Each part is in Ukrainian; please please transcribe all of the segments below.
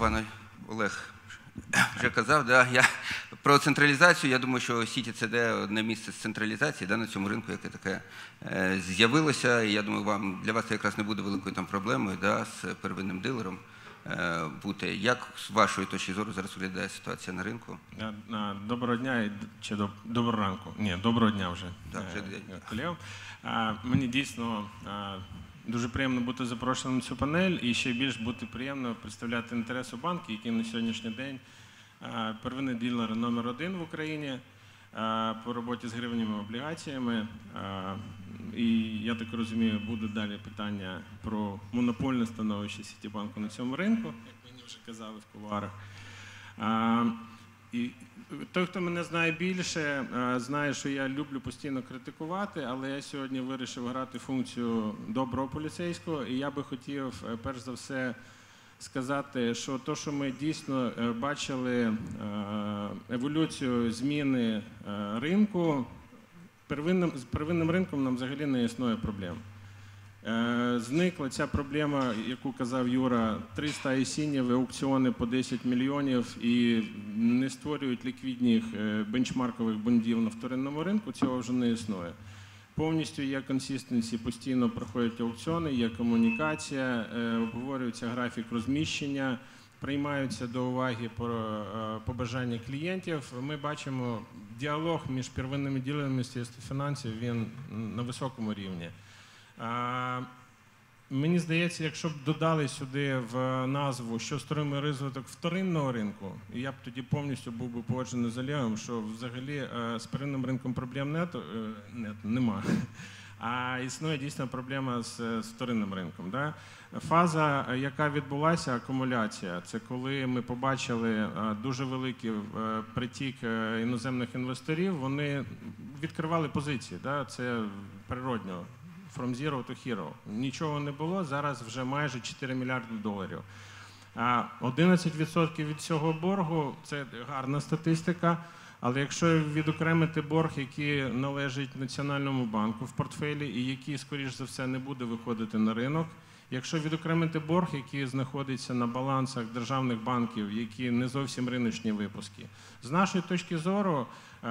пан Олег вже казав, да, я про централізацію. Я думаю, що Сіті це де одне місце з централізації да, на цьому ринку, яке таке е, з'явилося. І я думаю, вам для вас це якраз не буде великою там проблемою да, з первинним дилером е, бути. Як з вашої точки зору зараз виглядає ситуація на ринку? Е, Доброго дня чи доб- доброго ранку. Ні, доброго дня вже. Так, вже е, Мені дійсно дуже приємно бути запрошеним на цю панель і ще більш бути приємно представляти інтереси банку, який на сьогоднішній день е, первинний ділер номер один в Україні е, по роботі з гривнями облігаціями. Е, І я так розумію, буде далі питання про монопольне становище Сітібанку на цьому ринку, як мені вже казали в кулуарах. І той, хто мене знає більше, е, знає, що я люблю постійно критикувати, але я сьогодні вирішив грати функцію доброго поліцейського, і я би хотів, е, перш за все, сказати, що то, що ми дійсно е, бачили еволюцію зміни ринку, первинним, з первинним ринком нам взагалі не існує проблем. Е, Зникла ця проблема, яку казав Юра, 300 ISIN ів, аукціони по 10 мільйонів і не створюють ліквідних е, бенчмаркових бондів на вторинному ринку, цього вже не існує. Повністю є consistency, постійно проходять аукціони, є комунікація, е, обговорюється графік розміщення, приймаються до уваги побажання клієнтів. Ми бачимо діалог між первинними Міністерства фінансів, він на високому рівні. Мені здається, якщо б додали сюди в назву, що стримує розвиток вторинного ринку, я б тоді повністю був би погоджений з Олегом, що взагалі е, з первинним ринком проблем нету, е, нет, нема. А існує дійсно проблема з, з вторинним ринком. Да? Фаза, е, яка відбулася, акумуляція, це коли ми побачили е, дуже великий е, притік е, іноземних інвесторів, вони відкривали позиції. Да? Це природньо. From zero to hero. Нічого не було. Зараз вже майже 4 мільярди доларів. А 11% від цього боргу це гарна статистика. Але якщо відокремити борг, який належить Національному банку в портфелі, і який, скоріш за все, не буде виходити на ринок, якщо відокремити борг, який знаходиться на балансах державних банків, які не зовсім риночні випуски, з нашої точки зору, е,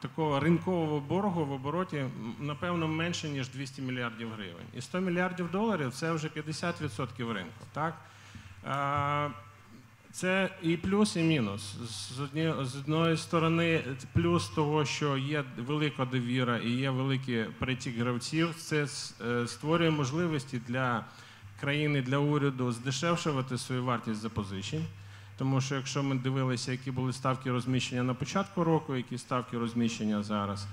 такого ринкового боргу в обороті напевно менше ніж 200 мільярдів гривень. І 100 мільярдів доларів це вже 50% ринку. Так? Е, Це і плюс, і мінус. З одні- з одної сторони, плюс того, що є велика довіра і є великий притік гравців, це е, створює можливості для країни, для уряду здешевшувати свою вартість запозичень. Тому що якщо ми дивилися, які були ставки розміщення на початку року, які ставки розміщення зараз,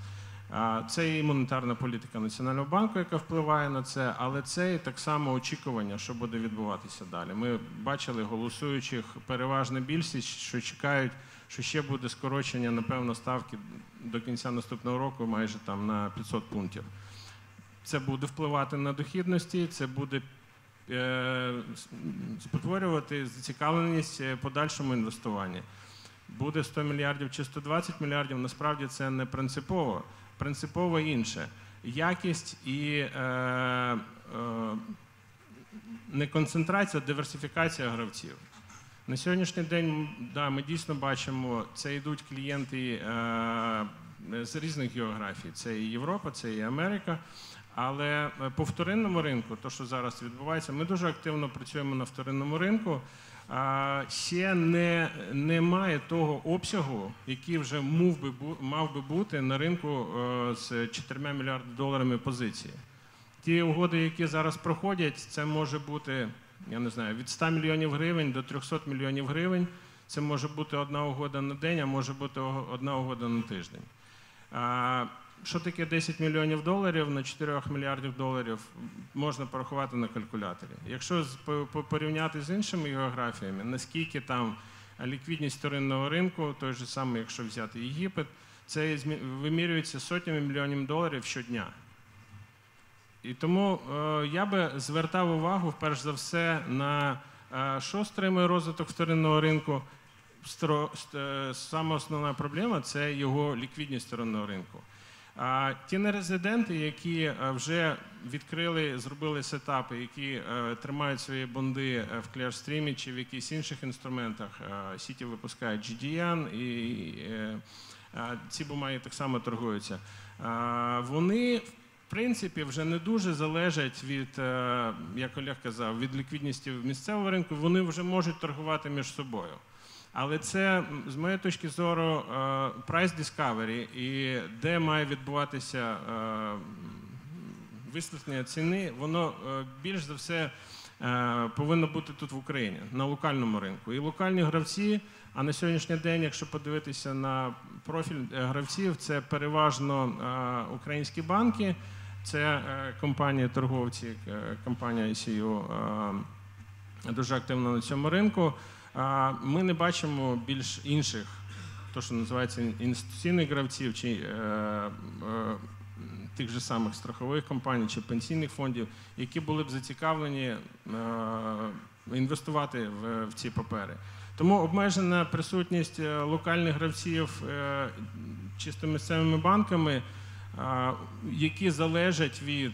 це і монетарна політика Національного банку, яка впливає на це, але це і так само очікування, що буде відбуватися далі. Ми бачили голосуючих переважна більшість, що чекають, що ще буде скорочення, напевно, ставки до кінця наступного року майже там на 500 пунктів. Це буде впливати на дохідності, це буде спотворювати зацікавленість е, подальшому інвестуванні. Буде 100 мільярдів чи 120 мільярдів, насправді це не принципово. Принципово інше. Якість і е, е, не концентрація, а диверсифікація гравців. На сьогоднішній день да, ми дійсно бачимо, це йдуть клієнти е, з різних географій. Це і Європа, це і Америка. Але е, по вторинному ринку, то що зараз відбувається, ми дуже активно працюємо на вторинному ринку. Ще не, немає того обсягу, який вже мав би, мав би бути на ринку е, з 4 мільярдами доларами позиції. Ті угоди, які зараз проходять, це може бути, я не знаю, від 100 мільйонів гривень до 300 мільйонів гривень. Це може бути одна угода на день, а може бути одна угода на тиждень. Що таке 10 мільйонів доларів на 4 мільярдів доларів можна порахувати на калькуляторі. Якщо порівняти з іншими географіями, наскільки там ліквідність вторинного ринку, той же самий, якщо взяти Єгипет, це вимірюється сотнями мільйонів доларів щодня. І тому е, я би звертав увагу, перш за все, на е, що стримує розвиток вторинного ринку. Саме основна проблема це його ліквідність вторинного ринку. А ті нерезиденти, які е, вже відкрили, зробили сетапи, які е, тримають свої бонди е, в Clearstream чи в якихось інших інструментах, Сіті випускає GDN і ці бумаги так само торгуються. Вони в принципі вже не дуже залежать від, як Олег казав, від ліквідності місцевого ринку. Вони вже можуть торгувати між собою. Але це, з моєї точки зору, е, price discovery і де має відбуватися е, ціни, воно е, більш за все е, повинно бути тут в Україні, на локальному ринку. І локальні гравці, а на сьогоднішній день, якщо подивитися на профіль е, гравців, це переважно е, українські банки, це е, компанії торговці, е, компанія ICU е, дуже активна на цьому ринку. Ми не бачимо більш інших, то що називається інституційних гравців чи е, е, тих же самих страхових компаній чи пенсійних фондів, які були б зацікавлені е, інвестувати в, в ці папери. Тому обмежена присутність локальних гравців чисто місцевими банками, які залежать від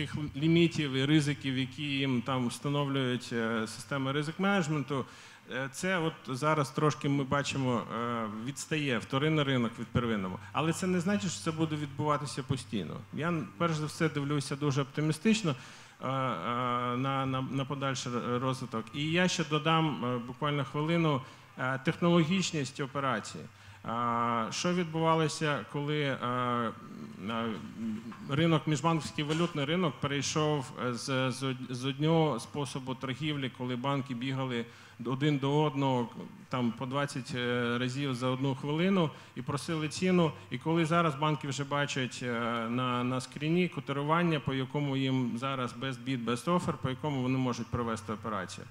тих лімітів і ризиків, які їм там встановлюють е, системи ризик менеджменту. Е, Це от зараз трошки ми бачимо е, відстає вторинний ринок від первинного. Але це не значить, що це буде відбуватися постійно. Я перш за все дивлюся дуже оптимістично на, на, на подальший розвиток. І я ще додам буквально хвилину технологічність операції. Що відбувалося, коли ринок, міжбанківський валютний ринок перейшов е, з, з, од- з одного способу торгівлі, коли банки бігали один до одного там по 20 е, разів за одну хвилину і просили ціну. І коли зараз банки вже бачать е, на, на скріні котирування, по якому їм зараз без бід, без офер, по якому вони можуть провести операцію.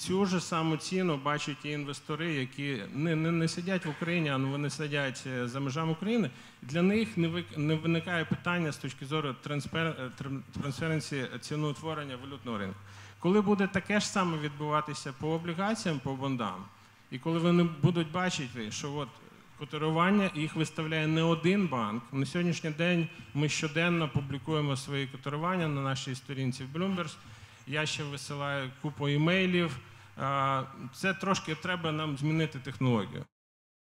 Цю ж саму ціну бачать і інвестори, які не, не, не сидять в Україні, а вони сидять е, за межами України. Для них не, вик, не виникає питання з точки зору транспер, е, тран- трансференції ціноутворення валютного ринку. Коли буде таке ж саме відбуватися по облігаціям, по бондам, і коли вони будуть бачити, що от котирування їх виставляє не один банк. На сьогоднішній день ми щоденно публікуємо свої котирування на нашій сторінці в Bloomberg. Я ще висилаю купу імейлів. Це трошки треба нам змінити технологію.